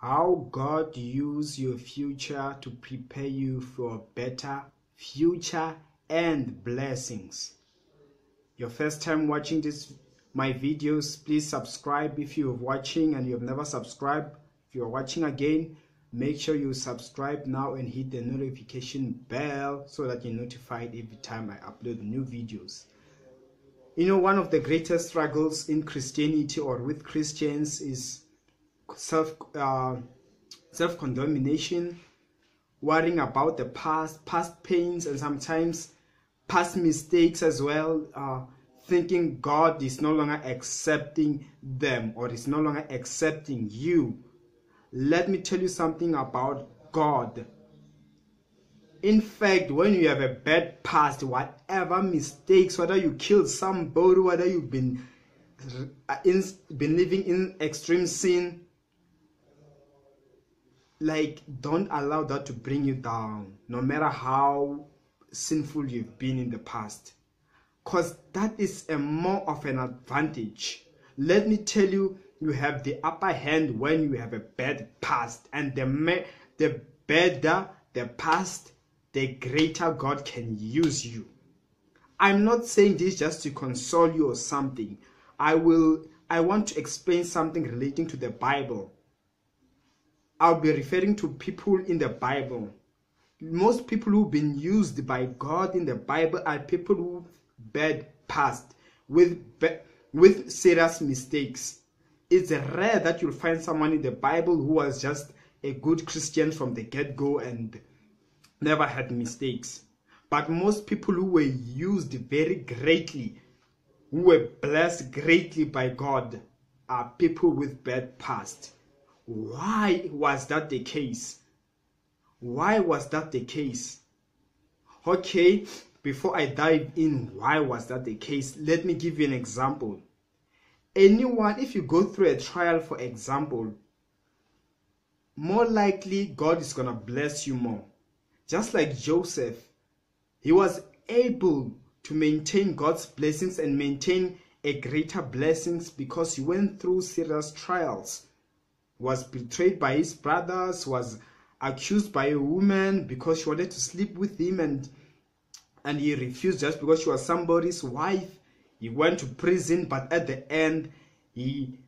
how God use your future to prepare you for a better future and blessings. Your first time watching this my videos, please subscribe if you're watching and you've never subscribed. If you're watching again, make sure you subscribe now and hit the notification bell so that you're notified every time I upload new videos. You know, one of the greatest struggles in Christianity or with Christians is self uh, self condemnation, worrying about the past, past pains, and sometimes past mistakes as well. Uh, thinking God is no longer accepting them or is no longer accepting you. Let me tell you something about God. In fact, when you have a bad past, whatever mistakes, whether you killed somebody, whether you've been uh, been living in extreme sin, like don't allow that to bring you down no matter how sinful you've been in the past. Because that is a more of an advantage. Let me tell you you have the upper hand when you have a bad past and the the better the past the greater god can use you. I'm not saying this just to console you or something. I will i want to explain something relating to the bible I'll be referring to people in the Bible. Most people who've been used by God in the Bible are people who bad past with with serious mistakes. It's rare that you'll find someone in the Bible who was just a good Christian from the get-go and never had mistakes. But most people who were used very greatly, who were blessed greatly by God, are people with bad past why was that the case? Why was that the case? Okay, before I dive in, why was that the case? Let me give you an example. Anyone, if you go through a trial, for example, more likely God is going to bless you more. Just like Joseph, he was able to maintain God's blessings and maintain a greater blessings because he went through serious trials was betrayed by his brothers, was accused by a woman because she wanted to sleep with him and and he refused just because she was somebody's wife. He went to prison, but at the end he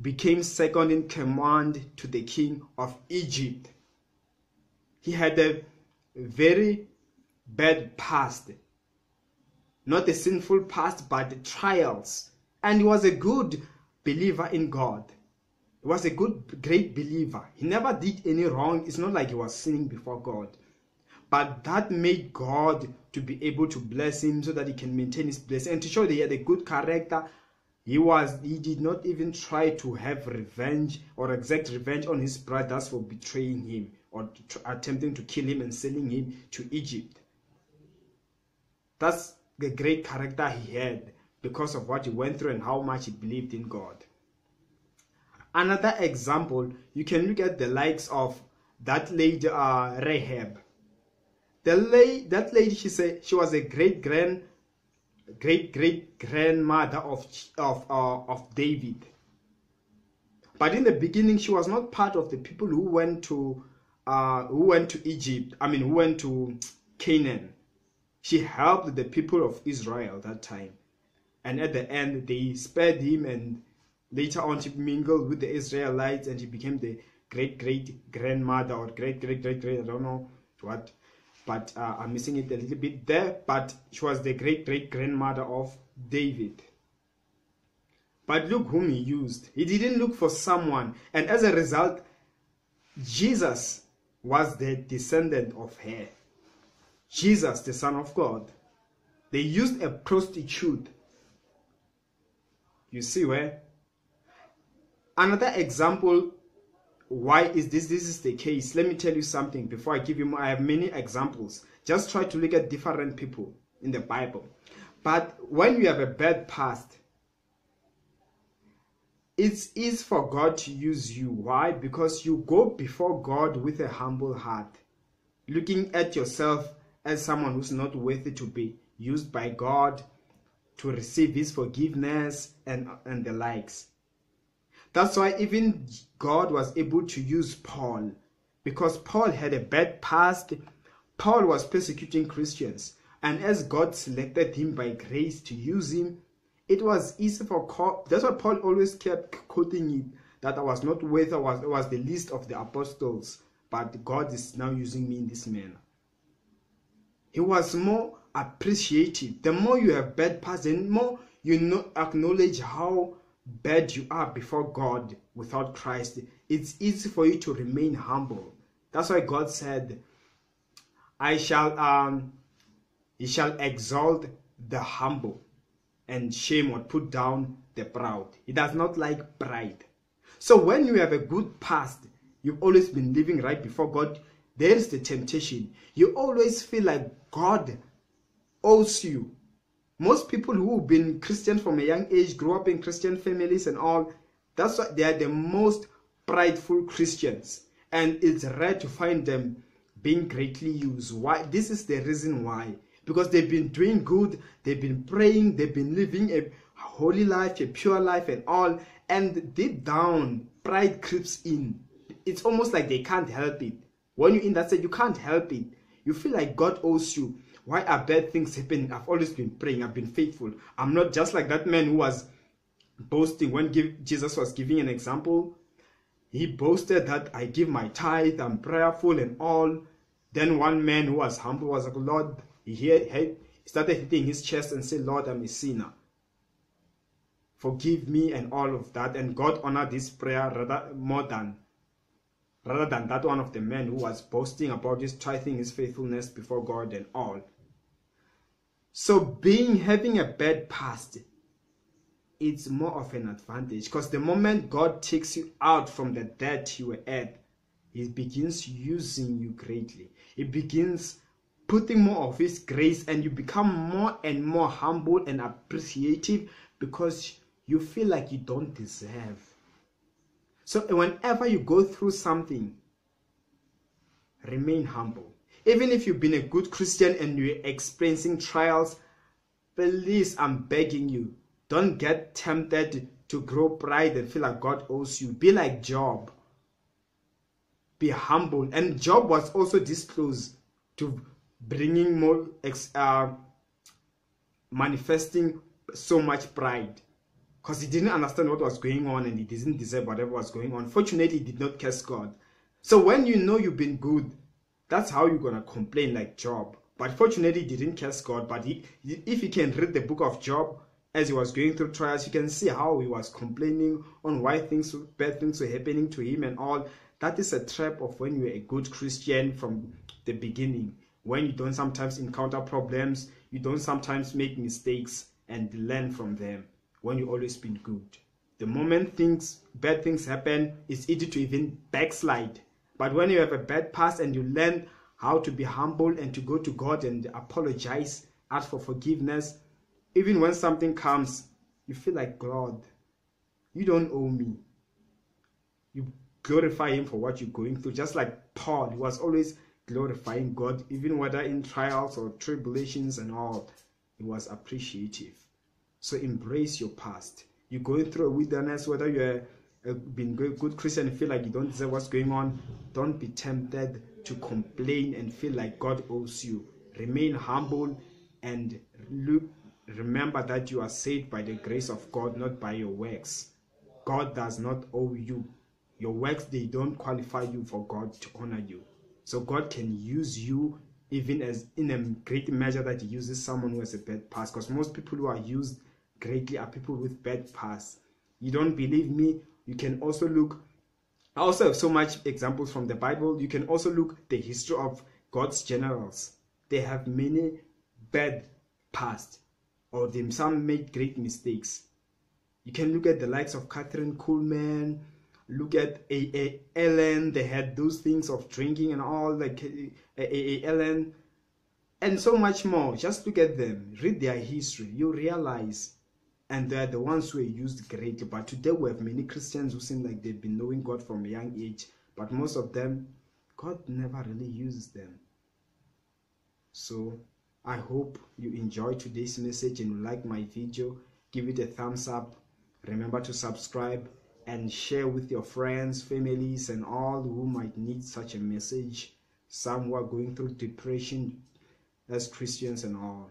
became second in command to the king of Egypt. He had a very bad past. Not a sinful past, but trials. And he was a good believer in God. He was a good, great believer. He never did any wrong. It's not like he was sinning before God. But that made God to be able to bless him so that he can maintain his blessing and to show that he had a good character. He was he did not even try to have revenge or exact revenge on his brothers for betraying him or to, attempting to kill him and selling him to Egypt. That's the great character he had because of what he went through and how much he believed in God. Another example, you can look at the likes of that lady uh, Rahab. The lady, that lady, she said she was a great grand, great great grandmother of of uh, of David. But in the beginning, she was not part of the people who went to uh, who went to Egypt. I mean, who went to Canaan. She helped the people of Israel that time, and at the end, they spared him and Later on, she mingled with the Israelites and she became the great great grandmother or great great great great, I don't know what, but uh, I'm missing it a little bit there. But she was the great great grandmother of David. But look whom he used. He didn't look for someone, and as a result, Jesus was the descendant of her. Jesus, the Son of God. They used a prostitute. You see where? Another example why is this this is the case. Let me tell you something before i give you more. I have many examples. Just try to look at different people in the bible. But when you have a bad past it's easy for god to use you. Why? Because you go before god with a humble heart looking at yourself as someone who's not worthy to be used by god to receive his forgiveness and and the likes That's why even God was able to use Paul because Paul had a bad past. Paul was persecuting Christians, and as God selected him by grace to use him, it was easy for Paul. That's why Paul always kept quoting it that I was not worth, I was, I was the least of the apostles, but God is now using me in this manner. He was more appreciative. The more you have bad past, the more you know, acknowledge how bad you are before God without Christ. It's easy for you to remain humble. That's why God said, I shall um he shall exalt the humble and shame or put down the proud. He does not like pride. So when you have a good past, you've always been living right before God, there is the temptation. You always feel like God owes you. Most people who've been Christian from a young age, grew up in Christian families and all, that's why they are the most prideful Christians. And it's rare to find them being greatly used. Why? This is the reason why. Because they've been doing good, they've been praying, they've been living a holy life, a pure life, and all. And deep down, pride creeps in. It's almost like they can't help it. When you're in that state, you can't help it. You feel like God owes you. Why are bad things happening? I've always been praying, I've been faithful. I'm not just like that man who was boasting when give, Jesus was giving an example. He boasted that I give my tithe, I'm prayerful and all. Then one man who was humble was like, Lord, he, he started hitting his chest and said, Lord, I'm a sinner. Forgive me and all of that. And God honored this prayer rather more than rather than that one of the men who was boasting about his tithing his faithfulness before God and all. So being having a bad past, it's more of an advantage because the moment God takes you out from the debt you were at, He begins using you greatly. He begins putting more of His grace, and you become more and more humble and appreciative because you feel like you don't deserve. So whenever you go through something, remain humble even if you've been a good Christian and you're experiencing trials, please, I'm begging you, don't get tempted to grow pride and feel like God owes you. Be like Job. Be humble. And Job was also disclosed to bringing more, uh, manifesting so much pride because he didn't understand what was going on and he didn't deserve whatever was going on. Fortunately, he did not curse God. So when you know you've been good, that's how you're gonna complain like Job. But fortunately, he didn't curse God. But he, if you can read the book of Job as he was going through trials, you can see how he was complaining on why things, bad things were happening to him and all. That is a trap of when you're a good Christian from the beginning. When you don't sometimes encounter problems, you don't sometimes make mistakes and learn from them. When you always been good. The moment things, bad things happen, it's easy to even backslide but when you have a bad past and you learn how to be humble and to go to God and apologize, ask for forgiveness, even when something comes, you feel like God, you don't owe me. You glorify Him for what you're going through, just like Paul, he was always glorifying God, even whether in trials or tribulations and all, he was appreciative. So embrace your past. You're going through a wilderness, whether you're been good, good Christian and feel like you don't deserve what's going on, don't be tempted to complain and feel like God owes you. Remain humble and look, remember that you are saved by the grace of God, not by your works. God does not owe you. Your works, they don't qualify you for God to honor you. So God can use you even as in a great measure that he uses someone who has a bad past. Because most people who are used greatly are people with bad past. You don't believe me? you can also look I also have so much examples from the Bible. You can also look the history of God's generals. They have many bad past, or them some made great mistakes. You can look at the likes of Kathryn Kuhlman, look at A. A. Allen. They had those things of drinking and all, like A. A. Allen, and so much more. Just look at them, read their history. You realize and they're the ones who are used greatly. But today we have many Christians who seem like they've been knowing God from a young age, but most of them, God never really uses them. So I hope you enjoyed today's message and like my video. Give it a thumbs up. Remember to subscribe and share with your friends, families, and all who might need such a message. Some who are going through depression as Christians and all.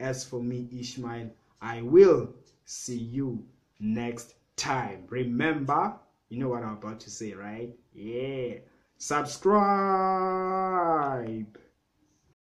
As for me, Ishmael, I will see you next time. Remember, you know what I'm about to say, right? Yeah. Subscribe.